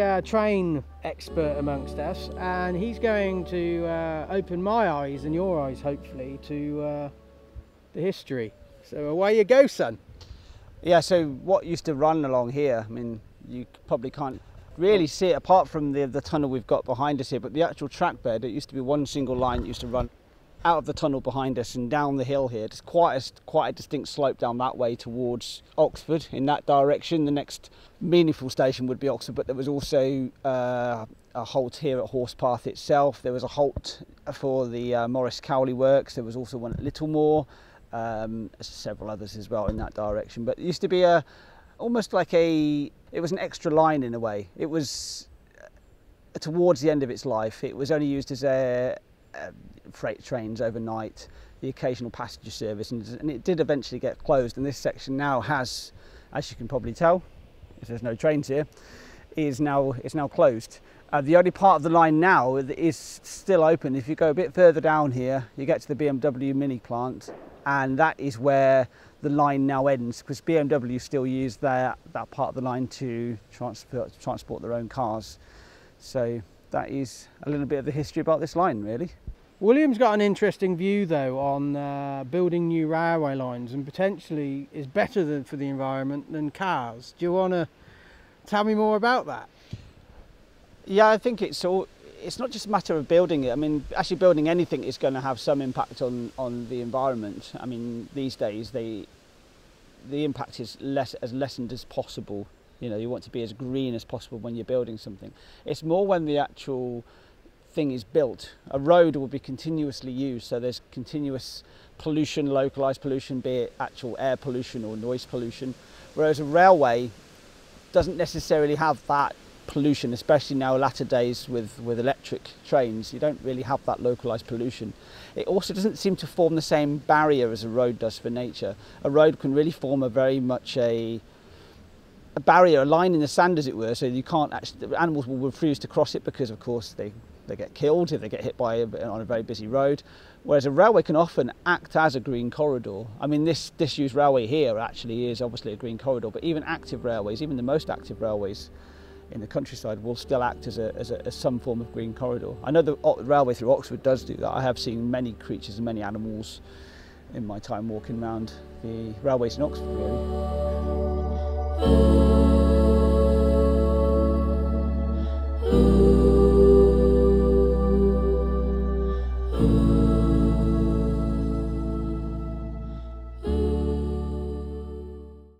uh, train expert amongst us, and he's going to uh, open my eyes and your eyes, hopefully, to uh, the history. So away you go, son. Yeah, so what used to run along here, I mean, you probably can't really see it apart from the, the tunnel we've got behind us here, but the actual track bed, it used to be one single line that used to run out of the tunnel behind us and down the hill here. It's quite a, quite a distinct slope down that way towards Oxford in that direction. The next meaningful station would be Oxford, but there was also uh, a halt here at Horsepath itself. There was a halt for the uh, Morris Cowley works. There was also one at Littlemore. Um, several others as well in that direction. But it used to be a almost like a it was an extra line in a way. It was uh, towards the end of its life. It was only used as a, a freight trains overnight, the occasional passenger service, and, and, it did eventually get closed. And this section now has, as you can probably tell, if there's no trains here, is now is now closed. Uh, the only part of the line now is still open. If you go a bit further down here, you get to the BMW mini plant, and that is where the line now ends because BMW still use that, that part of the line to transport, transport their own cars. So that is a little bit of the history about this line, really. William's got an interesting view though on uh, building new railway lines and potentially is better than, for the environment than cars. Do you want to tell me more about that? Yeah, I think it's all. It's not just a matter of building it. I mean, actually building anything is going to have some impact on, on the environment. I mean, these days they, the impact is less as lessened as possible. You know, you want to be as green as possible when you're building something. It's more when the actual thing is built. A road will be continuously used, so there's continuous pollution, localized pollution, be it actual air pollution or noise pollution. Whereas a railway doesn't necessarily have that pollution, especially now latter days with, with electric trains. You don't really have that localized pollution. It also doesn't seem to form the same barrier as a road does for nature. A road can really form a very much a a barrier, a line in the sand, as it were, so you can't actually. Animals will refuse to cross it because, of course, they they get killed if they get hit by a, on a very busy road. Whereas a railway can often act as a green corridor. I mean, this disused railway here actually is obviously a green corridor, but even active railways, even the most active railways in the countryside, will still act as, a, as, a, as some form of green corridor. I know the railway through Oxford does do that. I have seen many creatures and many animals in my time walking around the railways in Oxford, really. Oh.